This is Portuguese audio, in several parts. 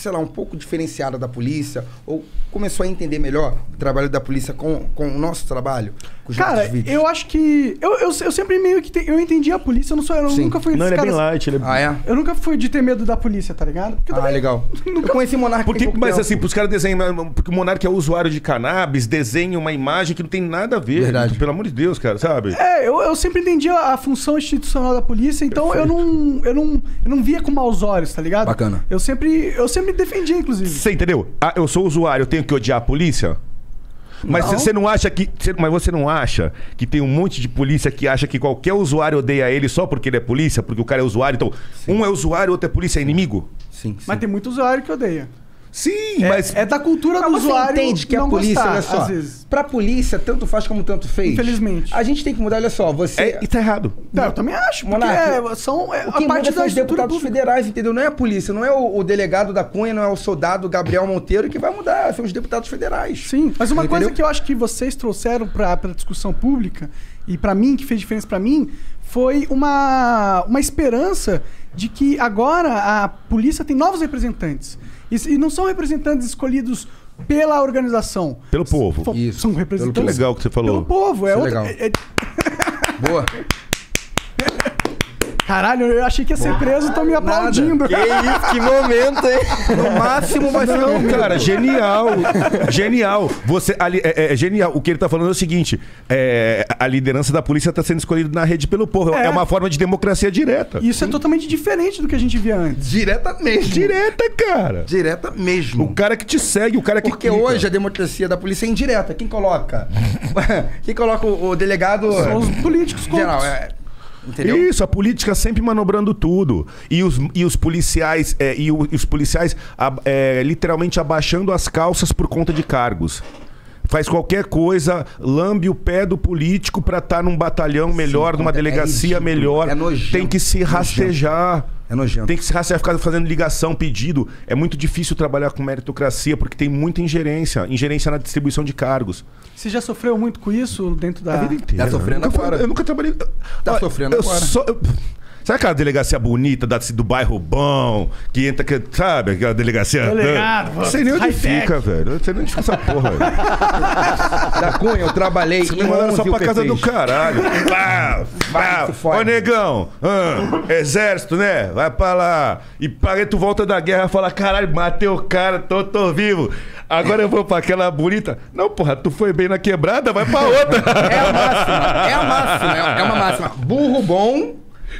sei lá, um pouco diferenciada da polícia? Ou começou a entender melhor o trabalho da polícia com, com o nosso trabalho? Com os Cara, vídeos? eu acho que. Eu, eu, eu sempre meio que. te- eu entendi a polícia, eu não sou. Eu Sim. nunca fui Não, ele é bem caras- light. Ele é... Ah, é? Eu nunca fui de ter medo da polícia, tá ligado? Porque Ah, também- legal. Eu conheci Monarca Porque, tem pouco mas tempo. assim, pros caras desenham. Porque o Monark é usuário de cannabis, desenha uma imagem que não tem nada a ver. Verdade. Pelo amor de Deus, cara, sabe? É, eu, eu sempre entendi a, a função institucional da polícia, então eu não, eu, não, eu não via com maus olhos, tá ligado? Bacana. Eu sempre, eu sempre defendia, inclusive. Você entendeu? Ah, eu sou usuário, eu tenho que odiar a polícia? Mas você não acha que. cê- mas você não acha que tem um monte de polícia que acha que qualquer usuário odeia ele só porque ele é polícia, porque o cara é usuário? Então, um é usuário, outro é polícia, é inimigo? Sim, sim. Mas tem muito usuário que odeia. Sim, É, mas. é da cultura do Mas você usuário. entende que a não polícia, gostar, olha só, Às vezes. pra polícia, tanto faz como tanto fez. Infelizmente. A gente tem que mudar, olha só, você... É, e tá errado. Não, eu também acho, porque Monarca, é, são é, O a que parte muda da são os estrutura deputados pública. federais, entendeu? Não é a polícia, não é o, o delegado da Cunha, não é o soldado Gabriel Monteiro que vai mudar, são os deputados federais. Sim, mas uma Entendeu? coisa que eu acho que vocês trouxeram pra, pra discussão pública, e pra mim, que fez diferença pra mim, foi uma, uma esperança de que agora a polícia tem novos representantes. E, e não são representantes escolhidos pela organização. Pelo povo. Fo- Isso. São Pelo representantes. Que legal que você falou. Pelo povo. É é outra, legal. é- é- Boa. Caralho, eu achei que ia ser preso, tô me aplaudindo. Que isso, que momento, hein? No máximo vai ser Não, um cara, genial. genial. Você, ali, é, é genial. O que ele tá falando é o seguinte: é, a liderança da polícia tá sendo escolhida na rede pelo povo. É, É. uma forma de democracia direta. Isso é totalmente diferente do que a gente via antes. Direta mesmo. Direta, cara. Direta mesmo. O cara que te segue, o cara que. Porque clica. hoje a democracia da polícia é indireta. Quem coloca? Quem coloca o, o delegado... São os políticos Geral, é... Entendeu? Isso, a política sempre manobrando tudo. E os, e os policiais, é, e, o- e os policiais ab- é, literalmente abaixando as calças por conta de cargos. Faz qualquer coisa, lambe o pé do político pra estar num batalhão melhor, numa é delegacia melhor. é nojento, Tem que se nojento. rastejar. É nojento. Tem que se rastejar, ficar fazendo ligação, pedido. É muito difícil trabalhar com meritocracia porque tem muita ingerência ingerência na distribuição de cargos. Você já sofreu muito com isso dentro da. A vida inteira. Tá sofrendo eu nunca, agora. Eu nunca trabalhei. Tá sofrendo eu agora. só- eu- Sabe aquela delegacia bonita da, do bairro bom, que entra, que, sabe? Aquela delegacia. Delegado, Não sei nem onde fica, velho. Não sei nem onde fica essa porra, velho. Da Cunha, eu trabalhei Você em me mandaram só 11 pra casa do caralho. Pá, pá. Ô, negão, ah, exército, né? Vai pra lá. E paguei, tu volta da guerra e fala, caralho, matei o cara, tô, tô vivo. Agora eu vou pra aquela bonita. Não, porra, tu foi bem na quebrada, vai pra outra. É a máxima. É a máxima. É é uma máxima. Burro bom,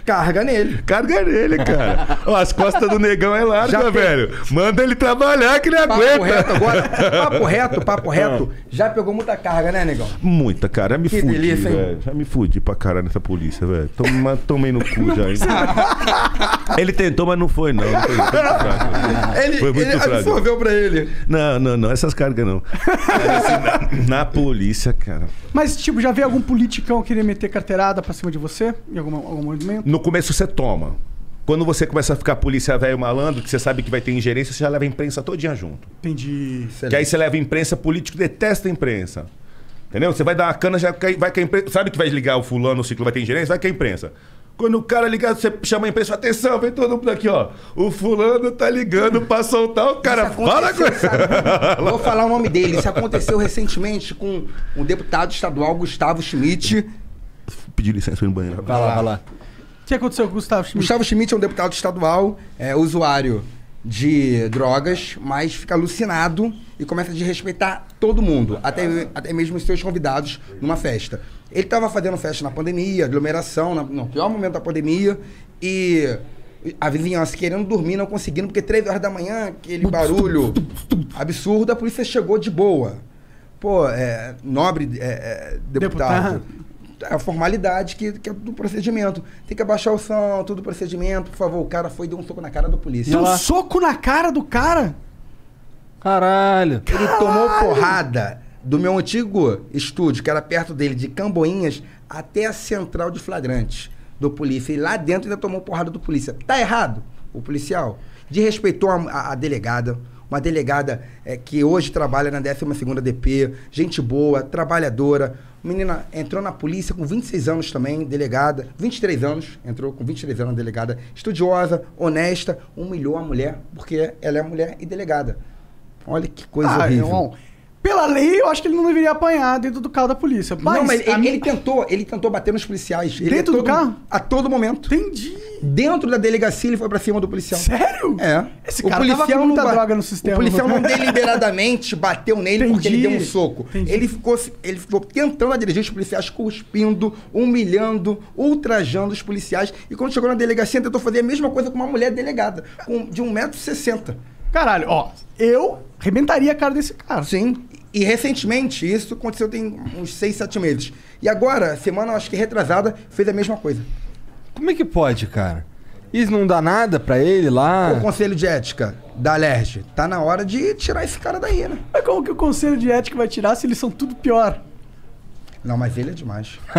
carga nele. Carga nele, cara. Ó, as costas do negão é larga, Já velho. Manda ele trabalhar que ele Papo aguenta. reto agora. Papo reto, papo reto. Já pegou muita carga, né, negão? Muita, cara. Já me Que fudi, delícia, hein? velho. Já me fudi pra caralho nessa polícia, velho. Toma, tomei no cu já, hein? Ele tentou, mas não foi, não. Não foi, muito fraco. Ele, Foi muito ele fraco. absorveu pra ele. Não, não, não. Essas cargas não. Assim, na, na polícia, cara. Mas, tipo, já veio algum politicão querer meter carteirada pra cima de você? Em algum, algum movimento? No começo você toma. Quando você começa a ficar polícia velho malandro, que você sabe que vai ter ingerência, você já leva a imprensa todinha junto. Entendi. Que aí você leva a imprensa, político detesta a imprensa. Entendeu? Você vai dar uma cana, já cai- vai que a imprensa. Sabe que vai ligar o fulano, o ciclo vai ter ingerência? Vai que a imprensa. Quando o cara ligar, você chama a imprensa, atenção, vem todo mundo aqui, ó. O fulano tá ligando pra soltar o cara. Fala com sabe? Vou falar o nome dele. Isso aconteceu recentemente com o deputado estadual Gustavo Schmidt. Pedir licença no banheiro. Vai lá, vai lá. O que aconteceu com o Gustavo Schmidt? Gustavo Schmidt é um deputado estadual, é usuário de drogas, mas fica alucinado e começa a desrespeitar todo mundo, até, até mesmo os seus convidados numa festa. Ele estava fazendo festa na pandemia, aglomeração, na- no pior momento da pandemia, e a vizinhança querendo dormir, não conseguindo, porque três horas da manhã, aquele barulho absurdo, a polícia chegou de boa. Pô, é, nobre é, é, deputado. Deputado. É a formalidade que, que é do procedimento. Tem que abaixar o som, tudo procedimento. Por favor, o cara foi e deu um soco na cara do polícia. Deu um soco na cara do cara? Caralho. Ele tomou porrada do meu antigo estúdio, que era perto dele, de Camboinhas, até a central de flagrantes do polícia. E lá dentro ainda tomou porrada do polícia. Tá errado o policial? Desrespeitou a, a- a delegada. Uma delegada é, que hoje trabalha na 12ª DP, gente boa, trabalhadora. Menina entrou na polícia com 26 anos também, delegada, 23 anos, entrou com 23 anos delegada, estudiosa, honesta, humilhou a mulher porque ela é mulher e delegada. Olha que coisa Ah, horrível. irmão, pela lei, eu acho que ele não deveria apanhar dentro do carro da polícia. Mas, não, mas ele, mim- ele tentou, ele tentou bater nos policiais. Ele Dentro a do todo- carro? A todo momento. Entendi. Dentro da delegacia ele foi pra cima do policial. Sério? É. Esse cara tava com muita ba- droga no sistema. O policial não deliberadamente bateu nele porque ele Entendi. deu um soco. Entendi. Ele ficou, ele ficou tentando dirigir os policiais, cuspindo, humilhando, ultrajando os policiais. E quando chegou na delegacia, tentou fazer a mesma coisa com uma mulher delegada, com, de 1,60m. Caralho, ó, eu arrebentaria a cara desse cara. Sim. E recentemente, isso aconteceu tem uns 6, 7 meses. E agora, semana, acho que retrasada, fez a mesma coisa. Como é que pode, cara? Isso não dá nada pra ele lá? O Conselho de Ética da Alerj, tá na hora de tirar esse cara daí, né? Mas como que o conselho de ética vai tirar se eles são tudo pior? Não, mas ele é demais.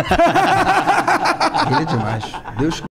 ele é demais. Deus